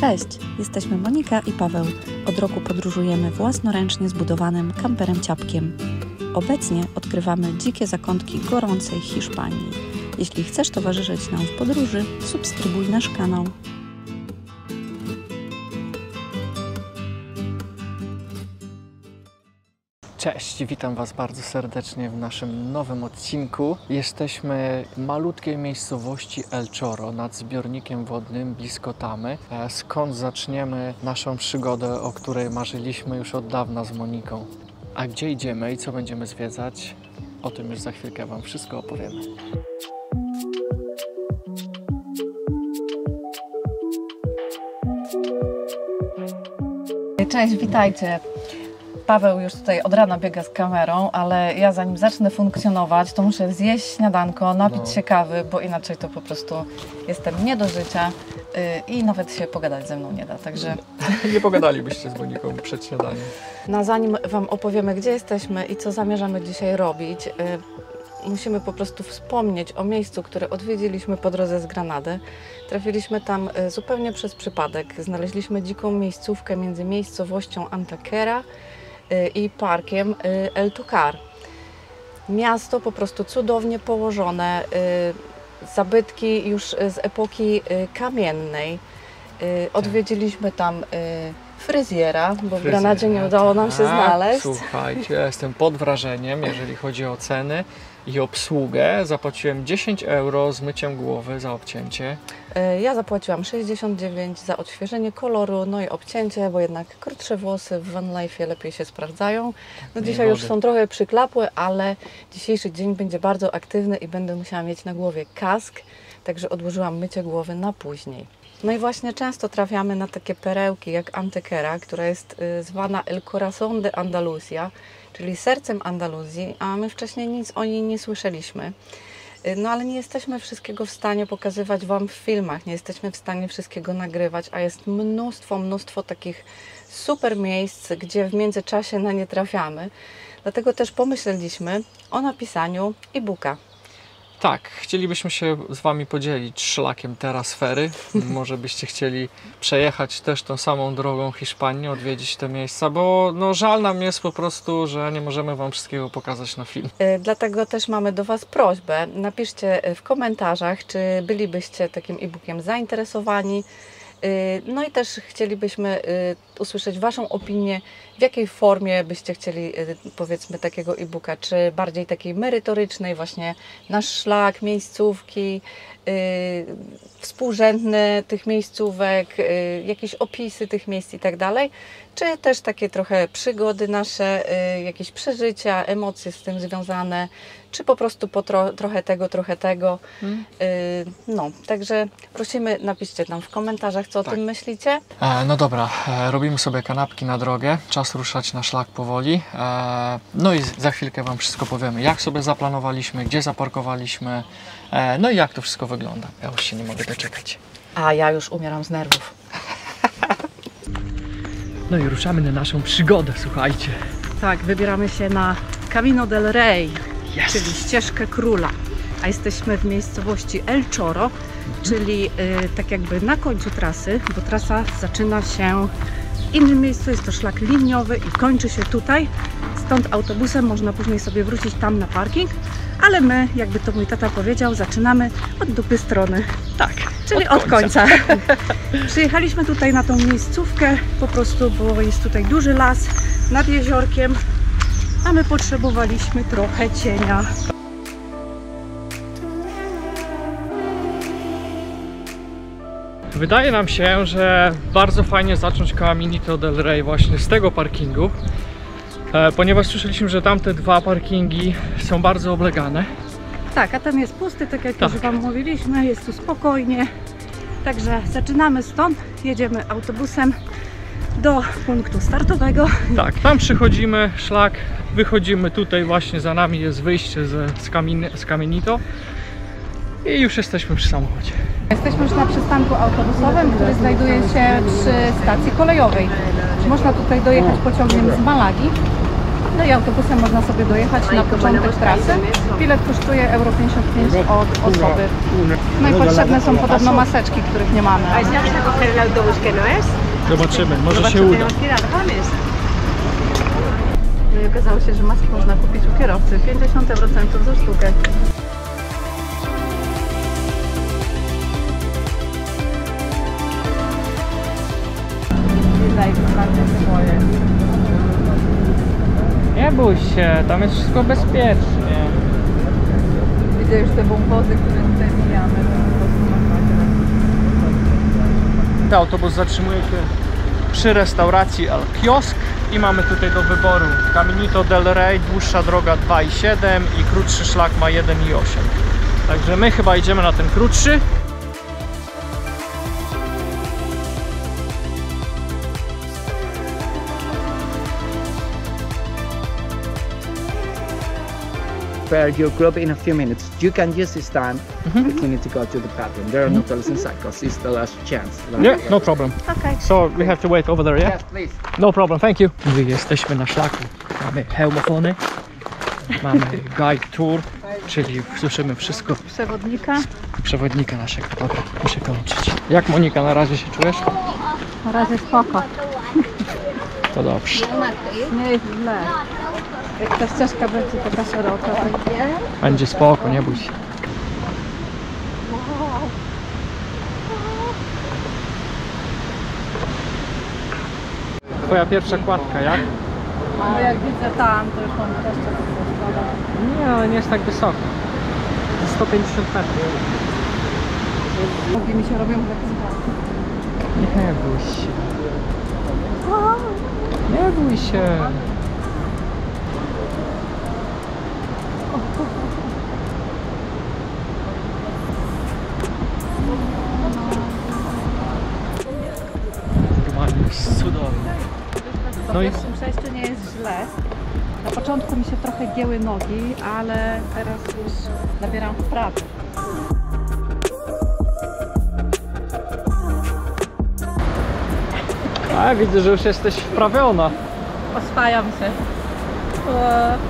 Cześć, jesteśmy Monika i Paweł. Od roku podróżujemy własnoręcznie zbudowanym kamperem ciapkiem. Obecnie odkrywamy dzikie zakątki gorącej Hiszpanii. Jeśli chcesz towarzyszyć nam w podróży, subskrybuj nasz kanał. Cześć, witam Was bardzo serdecznie w naszym nowym odcinku. Jesteśmy w malutkiej miejscowości El Choro nad zbiornikiem wodnym blisko Tamy, e, skąd zaczniemy naszą przygodę, o której marzyliśmy już od dawna z Moniką. A gdzie idziemy i co będziemy zwiedzać, o tym już za chwilkę Wam wszystko opowiemy. Cześć, witajcie. Paweł już tutaj od rana biega z kamerą, ale ja zanim zacznę funkcjonować, to muszę zjeść śniadanko, napić No. się kawy, bo inaczej to po prostu jestem nie do życia yy, i nawet się pogadać ze mną nie da. Także Nie pogadalibyście z Moniką przed śniadaniem. no, zanim Wam opowiemy, gdzie jesteśmy i co zamierzamy dzisiaj robić, yy, musimy po prostu wspomnieć o miejscu, które odwiedziliśmy po drodze z Granady. Trafiliśmy tam y, zupełnie przez przypadek. Znaleźliśmy dziką miejscówkę między miejscowością Antequera y, i parkiem y, El Tocar. Miasto po prostu cudownie położone, y, zabytki już z epoki y, kamiennej. Y, Odwiedziliśmy tam y, fryzjera, bo w Granadzie nie udało nam się Tak, znaleźć. Słuchajcie, ja jestem pod wrażeniem, jeżeli chodzi o ceny i obsługę. Zapłaciłem 10 euro z myciem głowy za obcięcie. Y, Ja zapłaciłam 69 za odświeżenie koloru, no i obcięcie, bo jednak krótsze włosy w Van Life lepiej się sprawdzają. No dzisiaj już są trochę przyklapłe, ale dzisiejszy dzień będzie bardzo aktywny i będę musiała mieć na głowie kask, także odłożyłam mycie głowy na później. No i właśnie często trafiamy na takie perełki jak Antequera, która jest y, zwana El Corazón de Andalusia, czyli sercem Andaluzji, a my wcześniej nic o niej nie słyszeliśmy. Y, No ale nie jesteśmy wszystkiego w stanie pokazywać Wam w filmach, nie jesteśmy w stanie wszystkiego nagrywać, a jest mnóstwo, mnóstwo takich super miejsc, gdzie w międzyczasie na nie trafiamy. Dlatego też pomyśleliśmy o napisaniu e-booka. Tak, chcielibyśmy się z Wami podzielić szlakiem terasfery. Może byście chcieli przejechać też tą samą drogą Hiszpanię, odwiedzić te miejsca, bo no, żal nam jest po prostu, że nie możemy Wam wszystkiego pokazać na film. Y, Dlatego też mamy do Was prośbę. Napiszcie w komentarzach, czy bylibyście takim e-bookiem zainteresowani. Y, No i też chcielibyśmy y, usłyszeć Waszą opinię, w jakiej formie byście chcieli, y, powiedzmy, takiego e-booka, czy bardziej takiej merytorycznej, właśnie nasz szlak, miejscówki, współrzędne tych miejscówek, y, jakieś opisy tych miejsc i tak dalej, czy też takie trochę przygody nasze, y, jakieś przeżycia, emocje z tym związane, czy po prostu po tro, trochę tego, trochę tego. Y, No, także prosimy, napiszcie nam w komentarzach, co o Tak. tym myślicie. E, no dobra, e, robimy sobie kanapki na drogę, czas ruszać na szlak powoli. E, no i za chwilkę Wam wszystko powiemy, jak sobie zaplanowaliśmy, gdzie zaparkowaliśmy, e, no i jak to wszystko wygląda. Ja już się nie mogę doczekać. A ja już umieram z nerwów. No i ruszamy na naszą przygodę, słuchajcie. Tak, wybieramy się na Camino del Rey, Yes. czyli ścieżkę króla. A jesteśmy w miejscowości El Choro, czyli y, tak jakby na końcu trasy, bo trasa zaczyna się w innym miejscu, jest to szlak liniowy i kończy się tutaj. Stąd autobusem można później sobie wrócić tam na parking, ale my, jakby to mój tata powiedział, zaczynamy od dupy strony, Tak, czyli od końca. Przyjechaliśmy tutaj na tą miejscówkę po prostu, bo jest tutaj duży las nad jeziorkiem, a my potrzebowaliśmy trochę cienia. Wydaje nam się, że bardzo fajnie zacząć Caminito del Rey właśnie z tego parkingu, ponieważ słyszeliśmy, że tamte dwa parkingi są bardzo oblegane. Tak, a tam jest pusty, tak jak Tak. już Wam mówiliśmy, jest tu spokojnie. Także zaczynamy stąd, jedziemy autobusem do punktu startowego. Tak, tam przychodzimy, szlak, wychodzimy tutaj, właśnie za nami jest wyjście z, z, kamin, z Kamienito i już jesteśmy przy samochodzie. Jesteśmy już na przystanku autobusowym, który znajduje się przy stacji kolejowej. Można tutaj dojechać pociągiem z Malagi, No i autobusem można sobie dojechać na początek trasy. Bilet kosztuje euro 55 od osoby. No i potrzebne są podobno maseczki, których nie mamy. ¿Vais a coger el autobús que no? Zobaczymy, może się uda. No i okazało się, że maski można kupić u kierowcy. 50 eurocentów za sztukę. Bój się, tam jest wszystko bezpiecznie. Widzę już te wąwozy, które tutaj mijamy. to po prostu masakra. Ten autobus zatrzymuje się przy restauracji El Kiosk i mamy tutaj do wyboru Caminito del Rey, dłuższa droga 2,7 i krótszy szlak ma 1,8. Także my chyba idziemy na ten krótszy. Prepare your group in a few minutes. You can just stand if you need to go to the bathroom. There are no toilets inside because it's the last chance. Last Yeah, no problem. Okej. So we have to wait over there, yeah? Yes, please. No problem, thank you. My jesteśmy na szlaku. Mamy hełmofony, mamy guide tour, czyli słyszymy wszystko Przewodnika. przewodnika naszego. Dobra, muszę kończyć. Jak Monika, na razie się czujesz? Na razie spoko. To dobrze. Nie jest źle. Jak ta ścieżka będzie taka szeroka, to Będzie spoko, nie bój się. Twoja pierwsza kładka, jak? No jak widzę tam, to już mam jeszcze Nie, ale nie jest tak wysoko. 150 metrów. Nogi mi się robią lekkie. Nie bój się. Nie bój się. Normalnie jest cudownie. Po No i- pierwszym przejściu nie jest źle. Na początku mi się trochę gięły nogi, ale teraz już nabieram wprawy. A widzę, że już jesteś wprawiona. Oswajam się.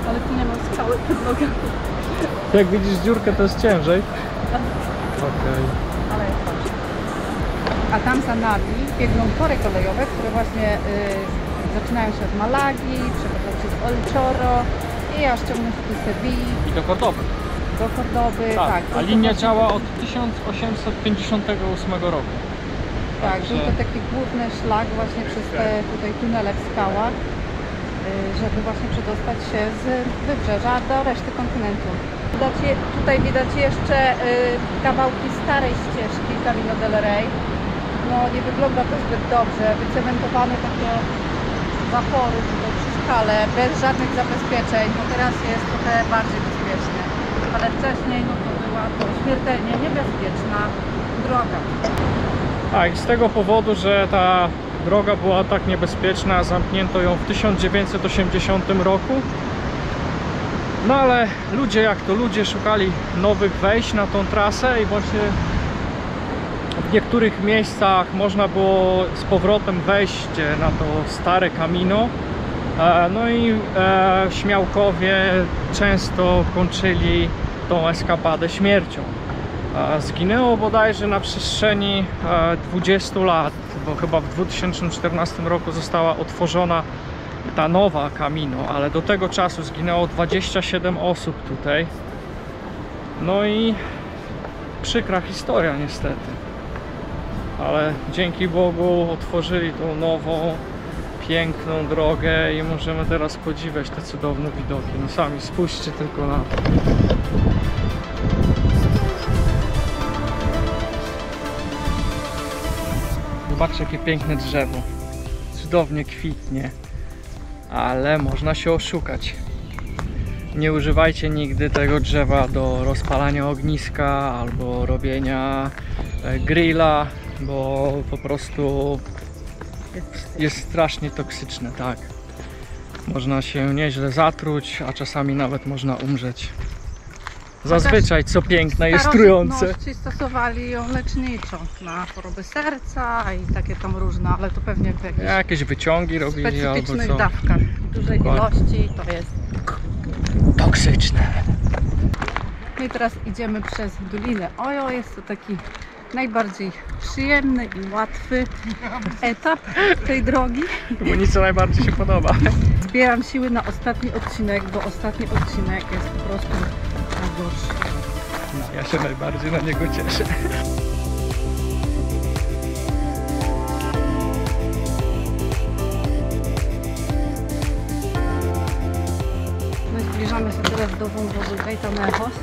Ale tu nie ma skały pod nogami. Jak widzisz dziurkę, to jest ciężej. Okej. Ale jest dobrze. A tam za nami biegną tory kolejowe, które właśnie y, zaczynają się od Malagi, przechodzą przez El Chorro i aż ciągną się do Sewilli, I do Kordowy. do Kordoby. Tak, Tak, a linia właśnie- działa od 1858 roku. Tak, Także- był to taki główny szlak właśnie przez te tutaj tunele w skałach, żeby właśnie przedostać się z wybrzeża do reszty kontynentu. Widać tutaj widać jeszcze y, kawałki starej ścieżki Camino del Rey. No nie wygląda to zbyt dobrze, wycementowane takie zapory tutaj przy skale, bez żadnych zabezpieczeń. No teraz jest trochę bardziej bezpiecznie, ale wcześniej no to była to śmiertelnie niebezpieczna droga. Tak, z tego powodu, że ta droga była tak niebezpieczna, zamknięto ją w 1980 roku. No ale ludzie jak to ludzie szukali nowych wejść na tą trasę i właśnie w niektórych miejscach można było z powrotem wejść na to stare Camino. E, No i e, śmiałkowie często kończyli tą eskapadę śmiercią. E, Zginęło bodajże na przestrzeni e, 20 lat, bo chyba w 2014 roku została otworzona ta nowa Camino, ale do tego czasu zginęło 27 osób tutaj. No i przykra historia niestety. Ale dzięki Bogu otworzyli tą nową, piękną drogę i możemy teraz podziwiać te cudowne widoki. No sami spójrzcie tylko na to. Zobaczcie jakie piękne drzewo. Cudownie kwitnie. Ale można się oszukać. Nie używajcie nigdy tego drzewa do rozpalania ogniska albo robienia e, grilla, bo po prostu jest strasznie toksyczne, tak. Można się nieźle zatruć, a czasami nawet można umrzeć. Zazwyczaj co piękne jest trujące. Stosowali ją leczniczo na choroby serca i takie tam różne, ale to pewnie w jakichś Jakieś wyciągi robili albo specyficznych co. dawkach. dużej Dokładnie. ilości to jest. Toksyczne. No i teraz idziemy przez Dolinę Ojo. Jest to taki najbardziej przyjemny i łatwy etap tej drogi. Komunice najbardziej się podoba. Zbieram siły na ostatni odcinek, bo ostatni odcinek jest po prostu najgorszy. Ja się najbardziej na niego cieszę. My zbliżamy się teraz do wąwozu Gaetanejos,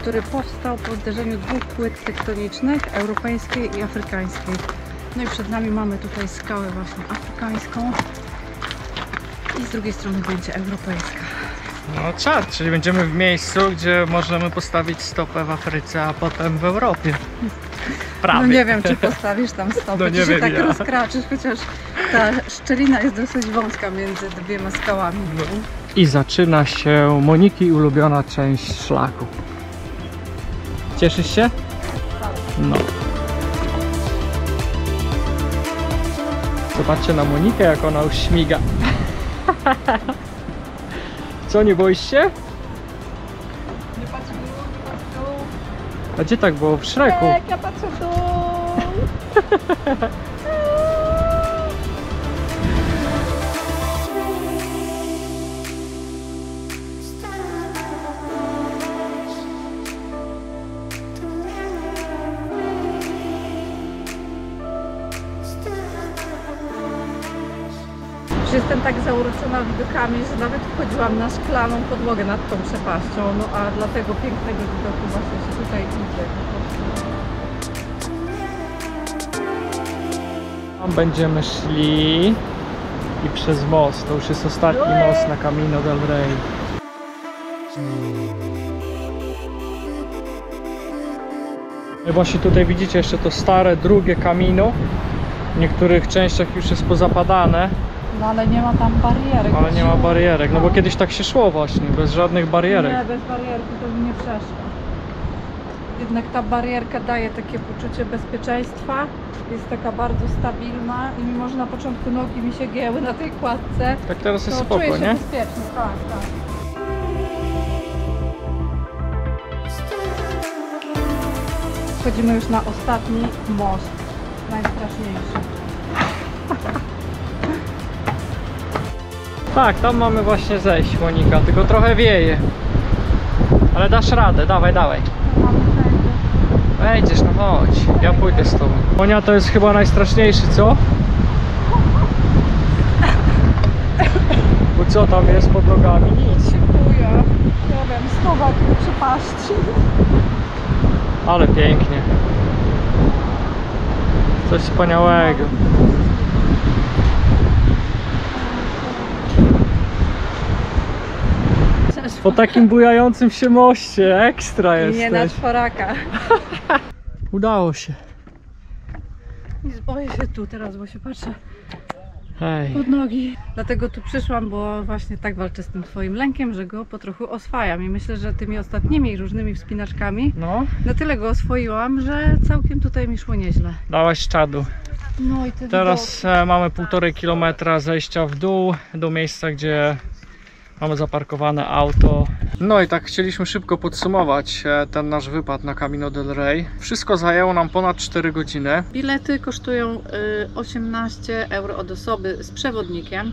który powstał po zderzeniu dwóch płyt tektonicznych, europejskiej i afrykańskiej. No i przed nami mamy tutaj skałę właśnie afrykańską i z drugiej strony będzie europejska. No czad, czyli będziemy w miejscu, gdzie możemy postawić stopę w Afryce, a potem w Europie. Prawie. No nie wiem, czy postawisz tam stopę, No nie czy się wiem tak ja. rozkraczysz, chociaż ta szczelina jest dosyć wąska między dwiema skałami. I zaczyna się Moniki ulubiona część szlaku. Cieszysz się? No. Zobaczcie na Monikę, jak ona już śmiga. Co, nie boisz się? A gdzie tak było? W Szreku. ja patrzę w dół! Już jestem tak zauroczona widokami, że nawet wchodziłam na szklaną podłogę nad tą przepaścią, no a dla tego pięknego widoku właśnie się tutaj idzie. Tam będziemy szli i przez most. To już jest ostatni most na Camino del Rey. No i właśnie tutaj widzicie jeszcze to stare, drugie Camino. W niektórych częściach już jest pozapadane, No ale nie ma tam barierek. ale nie ma barierek. No bo kiedyś tak się szło właśnie, bez żadnych barierek. Nie, bez barierki to bym nie przeszła. Jednak ta barierka daje takie poczucie bezpieczeństwa. Jest taka bardzo stabilna i mimo, że na początku nogi mi się gięły na tej kładce, Tak teraz to jest czuję spoko, się nie? bezpiecznie. Tak, tak. Wchodzimy już na ostatni most. Najstraszniejszy. Tak, tam mamy właśnie zejść, Monika, tylko trochę wieje. Ale dasz radę, dawaj, dawaj. Wejdziesz, no chodź, ja pójdę z tobą. Monia to jest chyba najstraszniejszy, co? Bo co tam jest pod nogami? Nic. Szykuję. Nie wiem, schować mi przepaści. Ale pięknie. Coś wspaniałego. Po takim bujającym się moście, ekstra Nie na czworaka. Udało się. I boję się tu teraz, bo się patrzę Hej. pod nogi. Dlatego tu przyszłam, bo właśnie tak walczę z tym twoim lękiem, że go po trochu oswajam. I myślę, że tymi ostatnimi różnymi wspinaczkami No, na tyle go oswoiłam, że całkiem tutaj mi szło nieźle. dałaś czadu. No i te Teraz e, mamy półtorej kilometra zejścia w dół do miejsca, gdzie mamy zaparkowane auto. No i tak chcieliśmy szybko podsumować e, ten nasz wypad na Camino del Rey. Wszystko zajęło nam ponad 4 godziny. Bilety kosztują y, 18 euro od osoby z przewodnikiem.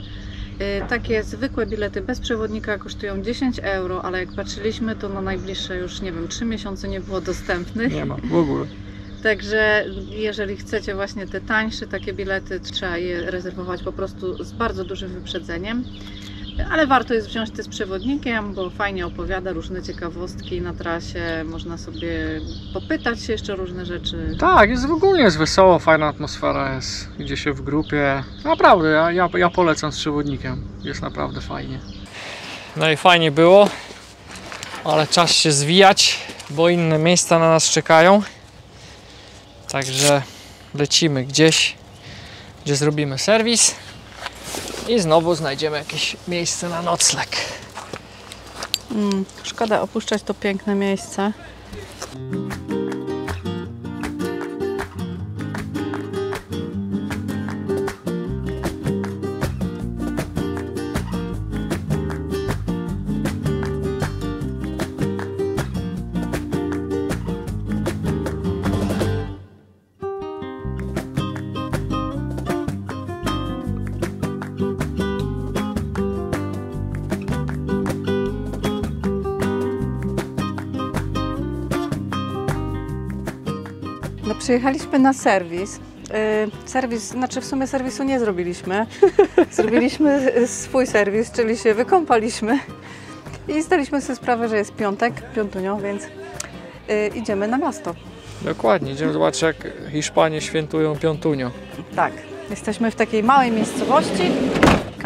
Y, Takie zwykłe bilety bez przewodnika kosztują 10 euro, ale jak patrzyliśmy, to na najbliższe już nie wiem, 3 miesiące nie było dostępnych. Nie ma w ogóle. Także jeżeli chcecie właśnie te tańsze takie bilety, trzeba je rezerwować po prostu z bardzo dużym wyprzedzeniem. Ale warto jest wziąć te z przewodnikiem, bo fajnie opowiada różne ciekawostki na trasie. Można sobie popytać się jeszcze różne rzeczy. Tak, jest w ogóle jest wesoło, fajna atmosfera jest, idzie się w grupie. Naprawdę, ja, ja, ja polecam z przewodnikiem. Jest naprawdę fajnie. No i fajnie było, ale czas się zwijać, bo inne miejsca na nas czekają. Także lecimy gdzieś, gdzie zrobimy serwis i znowu znajdziemy jakieś miejsce na nocleg. Mm, szkoda opuszczać to piękne miejsce. Przyjechaliśmy na serwis. Y, Serwis, znaczy w sumie serwisu nie zrobiliśmy. Zrobiliśmy swój serwis, czyli się wykąpaliśmy i zdaliśmy sobie sprawę, że jest piątek, piątunio, więc y, idziemy na miasto. Dokładnie, idziemy zobaczyć jak Hiszpanie świętują Piątunio. Tak, jesteśmy w takiej małej miejscowości,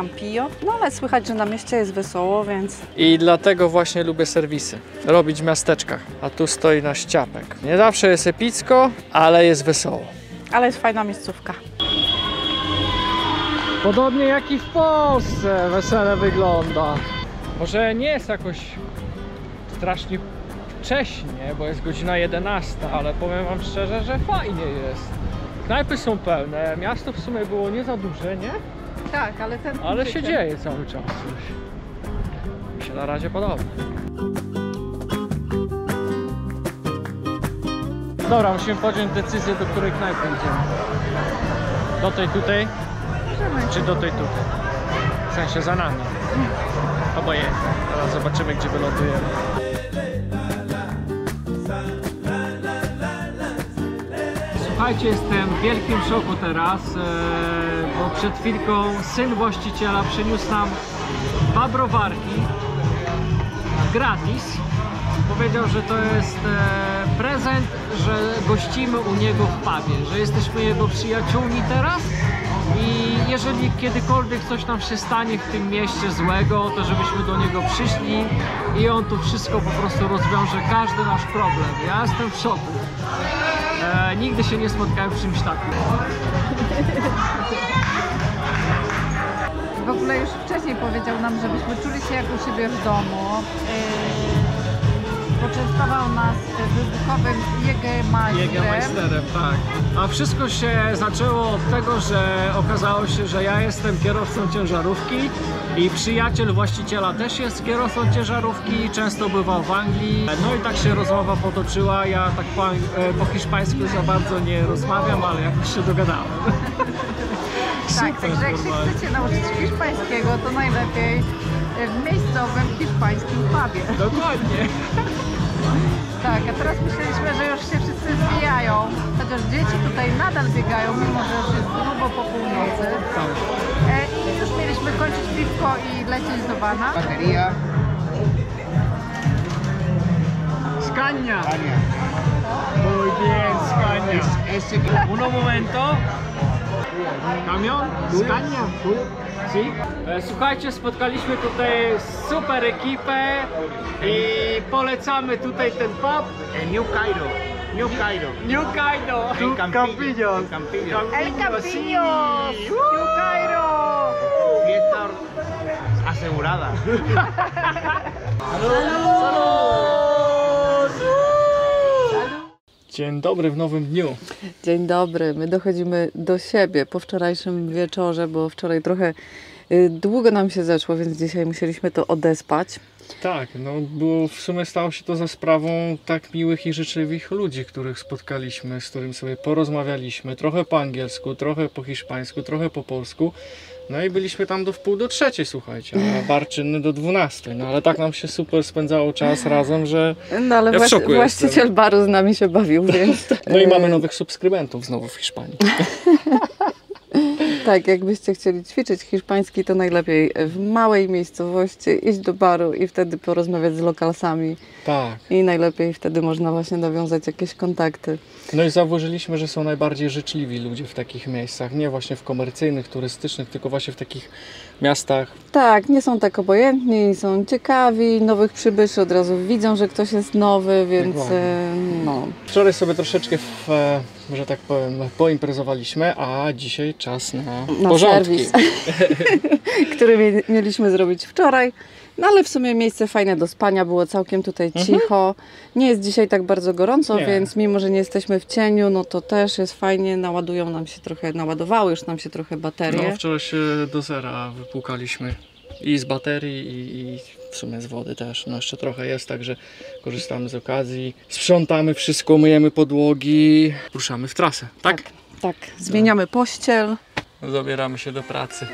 Campillo, no ale słychać, że na mieście jest wesoło, więc I dlatego właśnie lubię serwisy. Robić w miasteczkach. A tu stoi nasz ciapek. Nie zawsze jest epicko, ale jest wesoło. ale jest fajna miejscówka. Podobnie jak i w Polsce wesele wygląda. Może nie jest jakoś strasznie wcześnie, bo jest godzina 11, ale powiem wam szczerze, że fajnie jest. Knajpy są pełne, miasto w sumie było nie za duże, nie? Tak, ale ten Ale się dzieje cały czas coś. Mi się na razie podoba. Dobra, musimy podjąć decyzję, do której knajpy idziemy. Do tej tutaj, czy do tej tutaj? W sensie za nami. Obojętnie. Teraz zobaczymy, gdzie wylądujemy. Słuchajcie, jestem w wielkim szoku teraz, e, bo przed chwilką syn właściciela przyniósł nam dwa browarki gratis. Powiedział, że to jest e, prezent, że gościmy u niego w pubie, że jesteśmy jego przyjaciółmi teraz i jeżeli kiedykolwiek coś nam się stanie w tym mieście złego, to żebyśmy do niego przyszli i on tu wszystko po prostu rozwiąże, każdy nasz problem. Ja jestem w szoku. E, nigdy się nie spotkałem w czymś takim. W ogóle już wcześniej powiedział nam, żebyśmy czuli się jak u siebie w domu. Yy, poczęstował nas wybuchowym Jägermeisterem. Tak. A wszystko się zaczęło od tego, że okazało się, że ja jestem kierowcą ciężarówki i przyjaciel właściciela też jest kierowcą ciężarówki często bywał w Anglii. No i tak się rozmowa potoczyła. Ja tak po, e, po hiszpańsku za bardzo nie rozmawiam, ale jakoś się dogadałem. Tak, Super także jak się chcecie nauczyć hiszpańskiego, to najlepiej w miejscowym hiszpańskim pubie. Dokładnie. Tak, a teraz myśleliśmy, że już się wszyscy zwijają, chociaż dzieci tutaj nadal biegają, mimo że już jest grubo po północy. Tak. E, I już mieliśmy kończyć piwko i lecieć do Wana. Batería. Scania. Muy bien, Scania. Ese Uno momento. Kamion? Scania? Si? E, Słuchajcie, spotkaliśmy tutaj super ekipę i polecamy tutaj ten pub. en New Cairo. New Cairo. New Kaido. En Campillo. En Campillo. El sí. Campillos! New Cairo! Fiesta asegurada. Dzień dobry w nowym dniu. Dzień dobry, my dochodzimy do siebie po wczorajszym wieczorze, bo wczoraj trochę y, długo nam się zeszło, więc dzisiaj musieliśmy to odespać. Tak, no było, w sumie stało się to za sprawą tak miłych i życzliwych ludzi, których spotkaliśmy, z którymi sobie porozmawialiśmy, trochę po angielsku, trochę po hiszpańsku, trochę po polsku. No i byliśmy tam do wpół do trzeciej, słuchajcie, a bar czynny do dwunastej. No ale tak nam się super spędzało czas razem, że... No ale Ja właściciel baru z nami się bawił, więc... No i mamy y, nowych subskrybentów znowu w Hiszpanii. Tak, jakbyście chcieli ćwiczyć hiszpański, to najlepiej w małej miejscowości iść do baru i wtedy porozmawiać z lokalsami. Tak. I najlepiej wtedy można właśnie nawiązać jakieś kontakty. No i zauważyliśmy, że są najbardziej życzliwi ludzie w takich miejscach. Nie właśnie w komercyjnych, turystycznych, tylko właśnie w takich miastach. Tak, nie są tak obojętni, są ciekawi nowych przybyszy, od razu widzą, że ktoś jest nowy, więc e, no. Wczoraj sobie troszeczkę, w, e, że tak powiem, poimprezowaliśmy, a dzisiaj czas na, Na porządki. serwis. który mie- mieliśmy zrobić wczoraj. No ale w sumie miejsce fajne do spania, było całkiem tutaj cicho. Nie jest dzisiaj tak bardzo gorąco, Mhm. Nie. więc mimo, że nie jesteśmy w cieniu, no to też jest fajnie. Naładują nam się trochę, naładowały już nam się trochę baterie. No, wczoraj się do zera wypłukaliśmy i z baterii, i, i w sumie z wody też. No jeszcze trochę jest, także korzystamy z okazji. Sprzątamy wszystko, myjemy podłogi, ruszamy w trasę, tak? tak, zmieniamy pościel. Zabieramy się do pracy.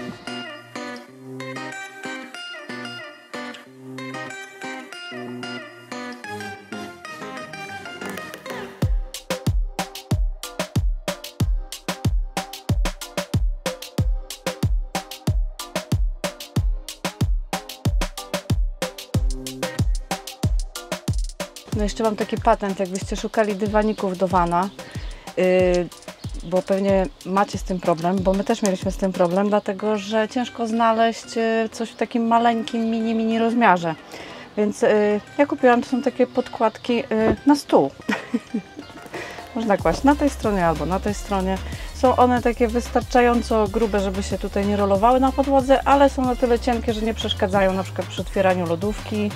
Jeszcze mam taki patent, jakbyście szukali dywaników do wana, yy, bo pewnie macie z tym problem, bo my też mieliśmy z tym problem, dlatego że ciężko znaleźć yy, coś w takim maleńkim, mini, mini rozmiarze. Więc yy, ja kupiłam, to są takie podkładki yy, na stół. Można kłaść na tej stronie albo na tej stronie. Są one takie wystarczająco grube, żeby się tutaj nie rolowały na podłodze, ale są na tyle cienkie, że nie przeszkadzają na przykład przy otwieraniu lodówki.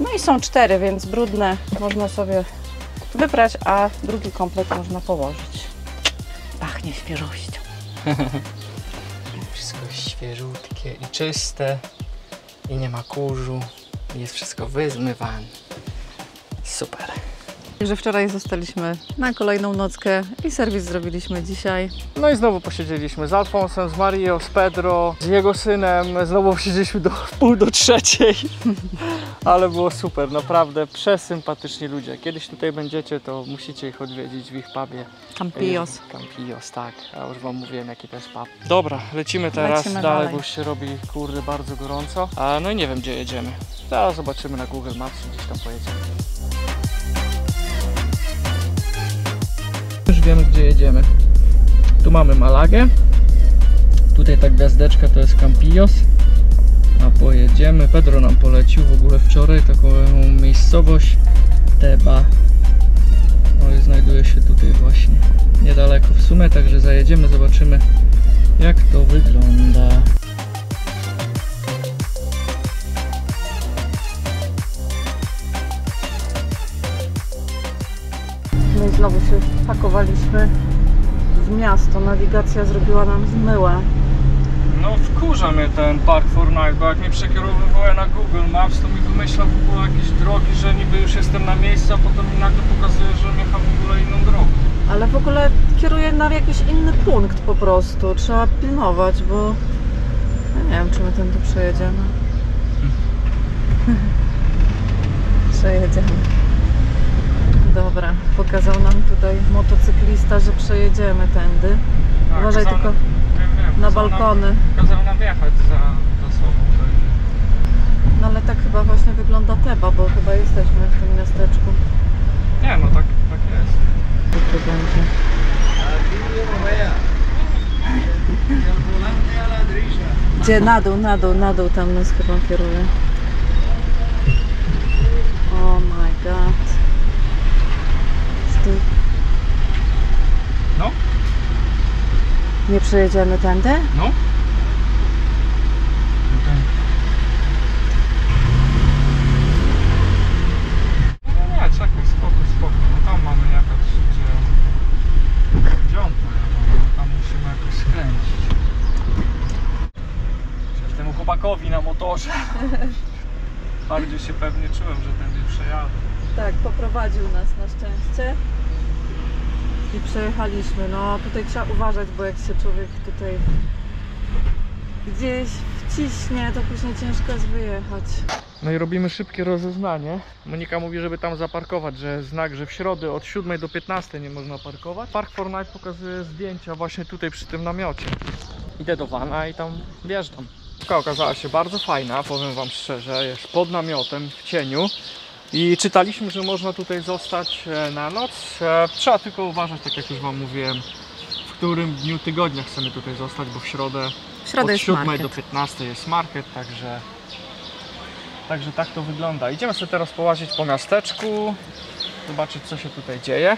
No i są cztery, więc brudne można sobie wyprać, a drugi komplet można położyć. Pachnie świeżością. Wszystko świeżutkie i czyste i nie ma kurzu. Jest wszystko wyzmywane. Super. Także wczoraj zostaliśmy na kolejną nockę i serwis zrobiliśmy dzisiaj. No i znowu posiedzieliśmy z Alfonsem, z Mario, z Pedro, z jego synem. Znowu posiedzieliśmy do pół do trzeciej. Ale było super, naprawdę przesympatyczni ludzie. Kiedyś tutaj będziecie, to musicie ich odwiedzić w ich pubie. Campillos. Campillos, tak. Ja już wam mówiłem, jaki to jest pub. Dobra, lecimy teraz Lecimy dalej, dalej. bo już się robi, kurde, bardzo gorąco. A no i nie wiem, gdzie jedziemy. Zaraz zobaczymy na Google Maps, gdzieś tam pojedziemy. Wiemy, gdzie jedziemy. Tu mamy Malagę. Tutaj ta gwiazdeczka to jest Campillos. A pojedziemy. Pedro nam polecił w ogóle wczoraj taką miejscowość Teba. No i znajduje się tutaj właśnie niedaleko w sumie, także zajedziemy, zobaczymy jak to wygląda. Znowu się pakowaliśmy w miasto. Nawigacja zrobiła nam zmyłę. No wkurza mnie ten Park Fortnite, bo jak mnie przekierowywuje na Google Maps, to mi wymyśla w ogóle jakieś drogi, że niby już jestem na miejscu, a potem mi nagle pokazuje, że jechał w ogóle inną drogą. Ale w ogóle kieruje na jakiś inny punkt po prostu. Trzeba pilnować, bo ja nie wiem, czy my tędy przejedziemy. przejedziemy. Dobra, pokazał nam tutaj motocyklista, że przejedziemy tędy. Uważaj kazał tylko wiem, na kazał nam- balkony. Kazał nam jechać za, za sobą. No ale tak chyba właśnie wygląda Teba, bo chyba jesteśmy w tym miasteczku. Nie no, tak, tak jest. Co tu będzie? Gdzie? Na dół, na dół, na dół tam nas chyba kieruje. Oh my god. Stój. No, Nie przejedziemy tędy? no. Tutaj. No nie, czekaj, spoko, spoko. No tam mamy jechać, gdzie... Gdzie on pojechał? No tam musimy jakoś skręcić. Przecież temu chłopakowi na motorze. Bardziej się pewnie czułem, że tędy przejadę. Tak, poprowadził nas na szczęście. I przejechaliśmy. No tutaj trzeba uważać, bo jak się człowiek tutaj gdzieś wciśnie, to później ciężko jest wyjechać. No i robimy szybkie rozeznanie. Monika mówi, żeby tam zaparkować, że znak, że w środę od 7 do 15 nie można parkować. Park Fortnite pokazuje zdjęcia właśnie tutaj przy tym namiocie. Idę do wana i tam wjeżdżam. Taka okazała się bardzo fajna, powiem Wam szczerze. Jest pod namiotem, w cieniu. I czytaliśmy, że można tutaj zostać e, na noc. E, Trzeba tylko uważać, tak jak już Wam mówiłem, w którym dniu tygodnia chcemy tutaj zostać, bo w środę W środę od jest 7 market. do 15 jest market, także Także tak to wygląda. Idziemy sobie teraz połazić po miasteczku, zobaczyć co się tutaj dzieje.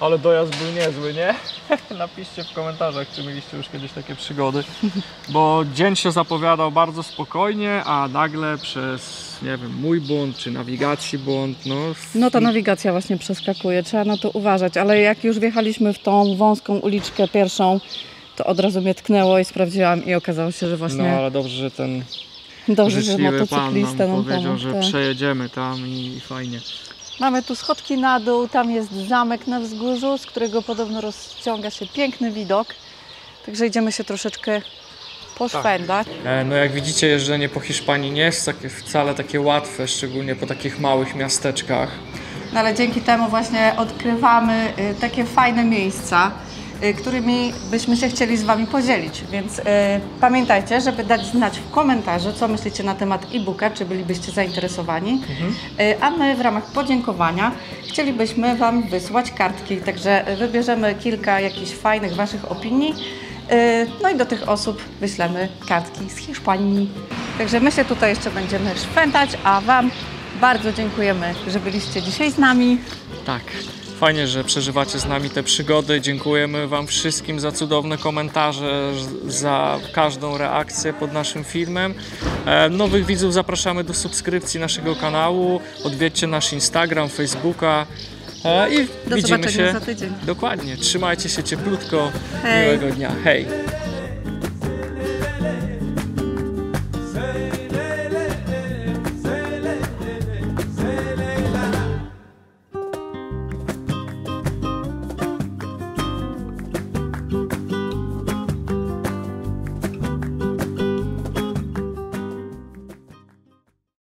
Ale dojazd był niezły, nie? Napiszcie w komentarzach, czy mieliście już kiedyś takie przygody. Bo dzień się zapowiadał bardzo spokojnie, a nagle przez, nie wiem, mój błąd, czy nawigacji błąd, no... No ta nawigacja właśnie przeskakuje, trzeba na to uważać, ale jak już wjechaliśmy w tą wąską uliczkę pierwszą, to od razu mnie tknęło i sprawdziłam i okazało się, że No właśnie ale dobrze, że ten dobrze, że motocyklista nam nam powiedział, pomógł. że tak. przejedziemy tam i, i fajnie. Mamy tu schodki na dół, tam jest zamek na wzgórzu, z którego podobno rozciąga się piękny widok. Także idziemy się troszeczkę poszwendać. E, No jak widzicie, jeżdżenie po Hiszpanii nie jest takie, wcale takie łatwe, szczególnie po takich małych miasteczkach. No ale dzięki temu właśnie odkrywamy y, takie fajne miejsca. Y, którymi byśmy się chcieli z Wami podzielić. Więc y, pamiętajcie, żeby dać znać w komentarzu, co myślicie na temat e-booka, czy bylibyście zainteresowani. Y, a my w ramach podziękowania chcielibyśmy Wam wysłać kartki, także wybierzemy kilka jakichś fajnych Waszych opinii. y, No i do tych osób wyślemy kartki z Hiszpanii. Także my się tutaj jeszcze będziemy szwętać, a Wam bardzo dziękujemy, że byliście dzisiaj z nami. Tak. Fajnie, że przeżywacie z nami te przygody. Dziękujemy Wam wszystkim za cudowne komentarze, za każdą reakcję pod naszym filmem. E, Nowych widzów zapraszamy do subskrypcji naszego kanału. Odwiedźcie nasz Instagram, Facebooka. E, I Do widzimy się. za tydzień. Dokładnie. Trzymajcie się cieplutko. Hej. Miłego dnia. Hej.